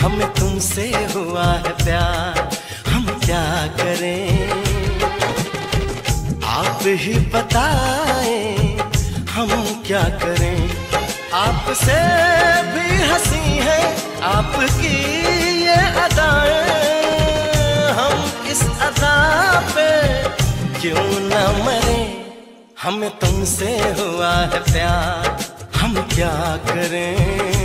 हमें तुमसे हुआ है प्यार, हम क्या करें? आप ही बताएँ, हम क्या करें? आपसे भी हँसी है, आपकी ये अदाएँ। हम इस अदा पे क्यों न मरे? हमें तुमसे हुआ है प्यार, हम क्या करें?